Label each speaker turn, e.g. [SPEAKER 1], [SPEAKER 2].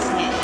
[SPEAKER 1] すげえ。